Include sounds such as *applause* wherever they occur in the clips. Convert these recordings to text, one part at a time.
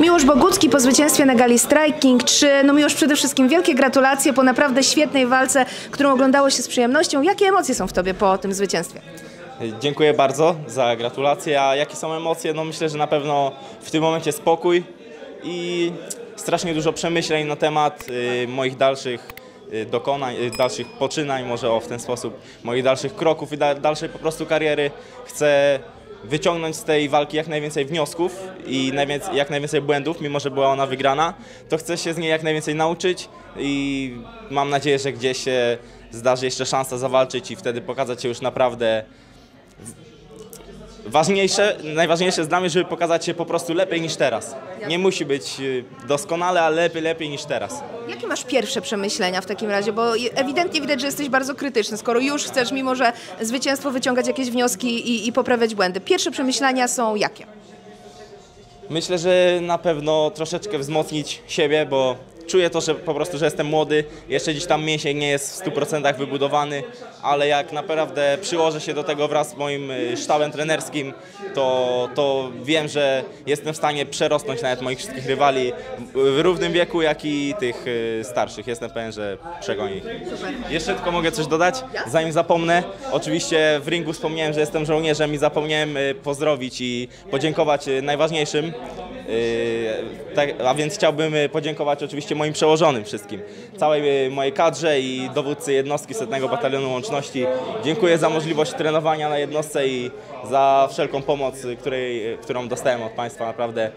Miłosz Bogucki po zwycięstwie na gali Striking 3. No Miłosz, przede wszystkim wielkie gratulacje po naprawdę świetnej walce, którą oglądało się z przyjemnością. Jakie emocje są w Tobie po tym zwycięstwie? Dziękuję bardzo za gratulacje. A jakie są emocje? No myślę, że na pewno w tym momencie spokój i strasznie dużo przemyśleń na temat y, moich dalszych y, dokonań, y, dalszych poczynań, może o w ten sposób, moich dalszych kroków i da, dalszej po prostu kariery. Chcę wyciągnąć z tej walki jak najwięcej wniosków i najwięcej, jak najwięcej błędów, mimo że była ona wygrana, to chcę się z niej jak najwięcej nauczyć i mam nadzieję, że gdzieś się zdarzy jeszcze szansa zawalczyć i wtedy pokazać się już naprawdę Ważniejsze, najważniejsze jest dla mnie, żeby pokazać się po prostu lepiej niż teraz. Nie musi być y, doskonale, ale lepiej, lepiej niż teraz. Jakie masz pierwsze przemyślenia w takim razie? Bo ewidentnie widać, że jesteś bardzo krytyczny, skoro już chcesz, mimo że zwycięstwo, wyciągać jakieś wnioski i, i poprawiać błędy. Pierwsze przemyślenia są jakie? Myślę, że na pewno troszeczkę wzmocnić siebie, bo czuję to, że po prostu, że jestem młody, jeszcze gdzieś tam mięsień nie jest w 100% wybudowany, ale jak naprawdę przyłożę się do tego wraz z moim y, sztabem trenerskim, to, to wiem, że jestem w stanie przerosnąć nawet moich wszystkich rywali w równym wieku, jak i tych y, starszych. Jestem pewien, że przegoni ich. Jeszcze tylko mogę coś dodać, zanim zapomnę. Oczywiście w ringu wspomniałem, że jestem żołnierzem i zapomniałem y, pozdrowić i podziękować najważniejszym tak, a więc chciałbym y, podziękować oczywiście moim przełożonym wszystkim, całej y, mojej kadrze i dowódcy jednostki setnego batalionu łączności. Dziękuję za możliwość trenowania na jednostce i za wszelką pomoc, y, której, którą dostałem od Państwa. Naprawdę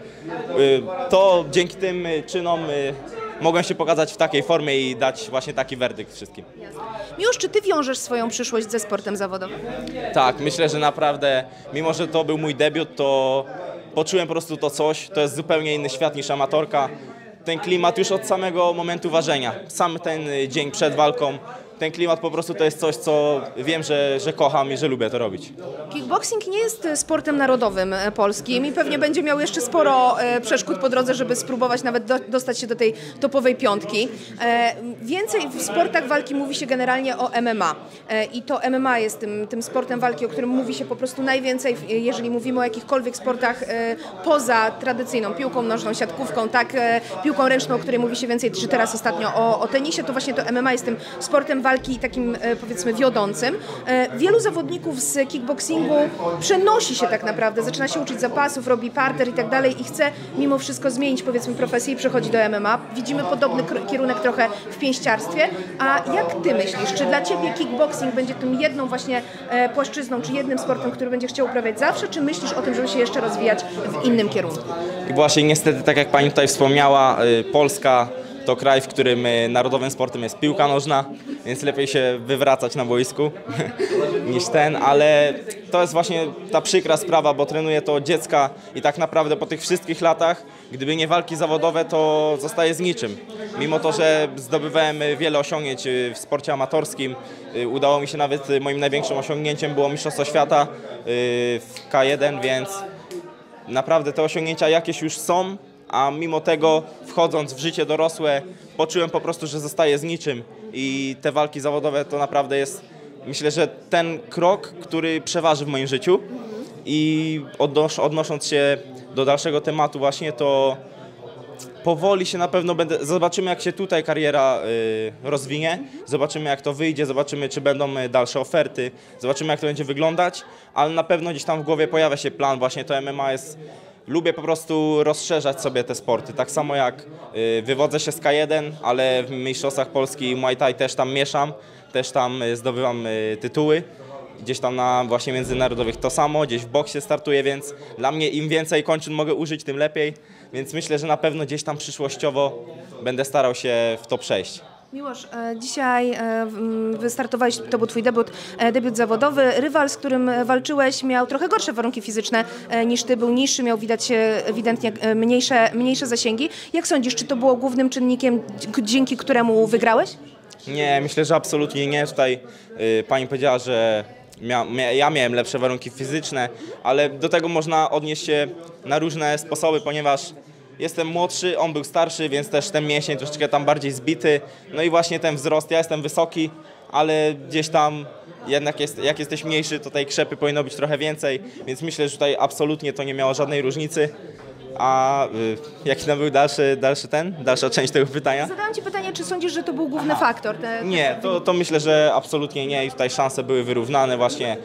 to dzięki tym czynom mogłem się pokazać w takiej formie i dać właśnie taki werdykt wszystkim. Miłosz, czy Ty wiążesz swoją przyszłość ze sportem zawodowym? Tak, myślę, że naprawdę, mimo że to był mój debiut, to poczułem po prostu to coś, to jest zupełnie inny świat niż amatorka. Ten klimat już od samego momentu ważenia, sam ten dzień przed walką, ten klimat po prostu to jest coś, co wiem, że, że kocham i że lubię to robić. Kickboxing nie jest sportem narodowym e, polskim i pewnie będzie miał jeszcze sporo e, przeszkód po drodze, żeby spróbować nawet do, dostać się do tej topowej piątki. E, więcej w sportach walki mówi się generalnie o MMA i to MMA jest tym, tym sportem walki, o którym mówi się po prostu najwięcej, jeżeli mówimy o jakichkolwiek sportach poza tradycyjną piłką nożną, siatkówką, tak, piłką ręczną, o której mówi się więcej, czy teraz ostatnio o, o tenisie, to właśnie to MMA jest tym sportem walki takim e, powiedzmy wiodącym. E, wielu zawodników z kickboxingu przenosi się tak naprawdę, zaczyna się uczyć zapasów, robi parter i tak dalej i chce mimo wszystko zmienić powiedzmy profesję i przechodzi do MMA. Widzimy podobny kierunek trochę w pięściarstwie. A jak Ty myślisz, czy dla Ciebie kickboxing będzie tym jedną właśnie e, płaszczyzną, czy jednym sportem, który będzie chciał uprawiać zawsze, czy myślisz o tym, żeby się jeszcze rozwijać w innym kierunku? I właśnie niestety, tak jak Pani tutaj wspomniała, Polska to kraj, w którym e, narodowym sportem jest piłka nożna, więc lepiej się wywracać na boisku *laughs* niż ten, ale to jest właśnie ta przykra sprawa, bo trenuję to dziecka i tak naprawdę po tych wszystkich latach, gdyby nie walki zawodowe, to zostaje z niczym. Mimo to, że zdobywałem wiele osiągnięć e, w sporcie amatorskim, e, udało mi się nawet, moim największym osiągnięciem było Mistrzostwo Świata w K1, więc naprawdę te osiągnięcia jakieś już są, a mimo tego wchodząc w życie dorosłe poczułem po prostu, że zostaję z niczym. I te walki zawodowe to naprawdę jest myślę, że ten krok, który przeważy w moim życiu. I odnos odnosząc się do dalszego tematu właśnie to powoli się na pewno będę, zobaczymy jak się tutaj kariera y, rozwinie, zobaczymy jak to wyjdzie, zobaczymy czy będą y, dalsze oferty, zobaczymy jak to będzie wyglądać, ale na pewno gdzieś tam w głowie pojawia się plan, właśnie to MMA jest lubię po prostu rozszerzać sobie te sporty. Tak samo jak y, wywodzę się z K1, ale w Mistrzostwach Polski Muay Thai też tam mieszam, też tam y, zdobywam y, tytuły. Gdzieś tam na właśnie międzynarodowych to samo, gdzieś w boksie startuję, więc dla mnie im więcej kończyn mogę użyć, tym lepiej. Więc myślę, że na pewno gdzieś tam przyszłościowo będę starał się w to przejść. Miłosz, e, dzisiaj e, wystartowałeś, to był Twój debiut, e, debiut zawodowy. Rywal, z którym walczyłeś, miał trochę gorsze warunki fizyczne niż Ty, był niższy, miał widać ewidentnie mniejsze, mniejsze zasięgi. Jak sądzisz, czy to było głównym czynnikiem, dzięki któremu wygrałeś? Nie, myślę, że absolutnie nie. Tutaj y, Pani powiedziała, że mia, mia, ja miałem lepsze warunki fizyczne, ale do tego można odnieść się na różne sposoby, ponieważ jestem młodszy, on był starszy, więc też ten mięsień troszeczkę tam bardziej zbity. No i właśnie ten wzrost, ja jestem wysoki, ale gdzieś tam jednak jest, jak jesteś mniejszy, to tej krzepy powinno być trochę więcej, więc myślę, że tutaj absolutnie to nie miało żadnej różnicy. A y, jaki tam był dalszy, dalszy ten, dalsza część tego pytania? Zadałam Ci pytanie, czy sądzisz, że to był główny faktor? Te, Nie, to, to myślę, że absolutnie nie i tutaj szanse były wyrównane właśnie.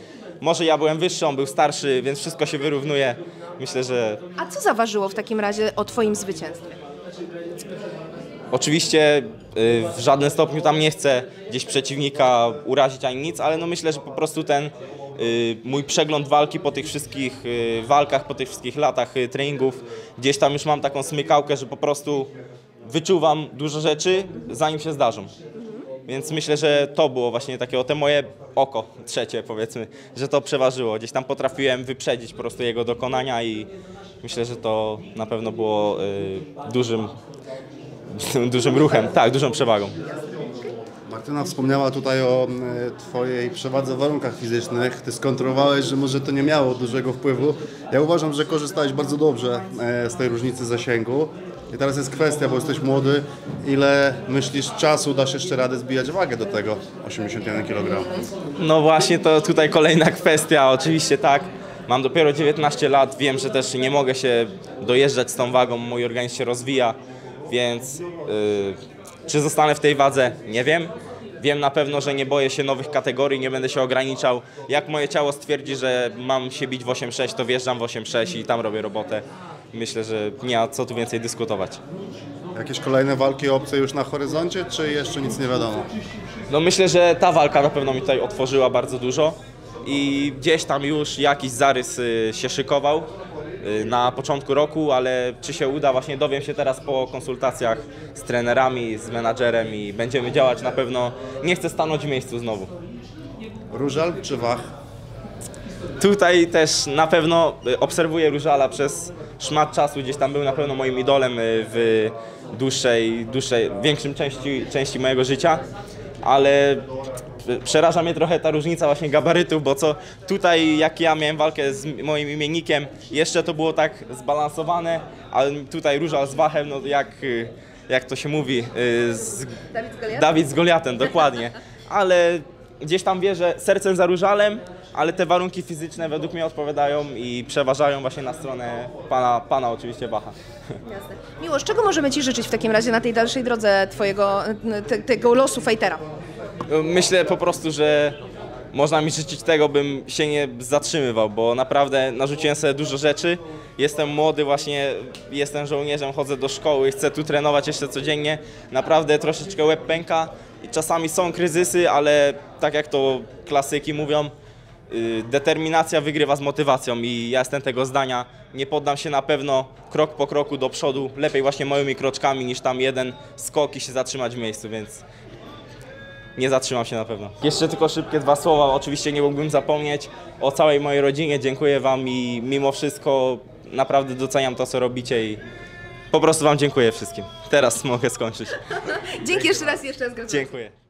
Może ja byłem wyższy, on był starszy, więc wszystko się wyrównuje. Myślę, że A co zaważyło w takim razie o Twoim zwycięstwie? Oczywiście y, w żadnym stopniu tam nie chcę gdzieś przeciwnika urazić ani nic, ale no myślę, że po prostu ten y, mój przegląd walki po tych wszystkich y, walkach, po tych wszystkich latach treningów, gdzieś tam już mam taką smykałkę, że po prostu wyczuwam dużo rzeczy, zanim się zdarzą. Więc myślę, że to było właśnie takie o te moje oko trzecie powiedzmy, że to przeważyło. Gdzieś tam potrafiłem wyprzedzić po prostu jego dokonania i myślę, że to na pewno było y, dużym *laughs* dużym ruchem, tak, dużą przewagą. Martyna wspomniała tutaj o e, Twojej przewadze w warunkach fizycznych. Ty skontrolowałeś, że może to nie miało dużego wpływu. Ja uważam, że korzystałeś bardzo dobrze e, z tej różnicy zasięgu. I teraz jest kwestia, bo jesteś młody, ile myślisz czasu dasz jeszcze radę zbijać wagę do tego 81 kg? No właśnie, to tutaj kolejna kwestia, oczywiście tak. Mam dopiero 19 lat, wiem, że też nie mogę się dojeżdżać z tą wagą, mój organizm się rozwija, więc yy, czy zostanę w tej wadze, nie wiem. Wiem na pewno, że nie boję się nowych kategorii, nie będę się ograniczał. Jak moje ciało stwierdzi, że mam się bić w 8.6, to wjeżdżam w 8.6 i tam robię robotę. Myślę, że nie ma co tu więcej dyskutować. Jakieś kolejne walki obce już na horyzoncie, czy jeszcze nic nie wiadomo? No myślę, że ta walka na pewno mi tutaj otworzyła bardzo dużo i gdzieś tam już jakiś zarys y, się szykował y, na początku roku, ale czy się uda, właśnie dowiem się teraz po konsultacjach z trenerami, z menadżerem i będziemy działać na pewno. Nie chcę stanąć w miejscu znowu. Różal czy Wach? Tutaj też na pewno y, obserwuję Różala przez szmat czasu, gdzieś tam był na pewno moim idolem y, w dłuższej, dłuższej większym części, części mojego życia, ale y, przeraża mnie trochę ta różnica właśnie gabarytów, bo co tutaj jak ja miałem walkę z moim imiennikiem, jeszcze to było tak zbalansowane, ale tutaj Różal z Wachem, no jak, y, jak to się mówi, z Dawid z Goliatem? Dawid z Goliatem, dokładnie. Ale gdzieś tam wierzę sercem za Różalem, ale te warunki fizyczne według mnie odpowiadają i przeważają właśnie na stronę pana, pana oczywiście Bacha. Jasne. Miłosz, czego możemy Ci życzyć w takim razie na tej dalszej drodze Twojego, te, tego losu fajtera? Myślę po prostu, że można mi życzyć tego, bym się nie zatrzymywał, bo naprawdę narzuciłem sobie dużo rzeczy. Jestem młody, właśnie jestem żołnierzem, chodzę do szkoły, chcę tu trenować jeszcze codziennie. Naprawdę troszeczkę łeb pęka czasami są kryzysy, ale tak jak to klasyki mówią, y, determinacja wygrywa z motywacją i ja jestem tego zdania. Nie poddam się na pewno krok po kroku do przodu, lepiej właśnie małymi kroczkami niż tam jeden skok i się zatrzymać w miejscu, więc nie zatrzymam się na pewno. Jeszcze tylko szybkie dwa słowa. Oczywiście nie mógłbym zapomnieć o całej mojej rodzinie. Dziękuję Wam i mimo wszystko naprawdę doceniam to, co robicie i po prostu Wam dziękuję wszystkim. Teraz mogę skończyć. *laughs* Dzięki jeszcze raz, jeszcze raz gratuluję. Dziękuję.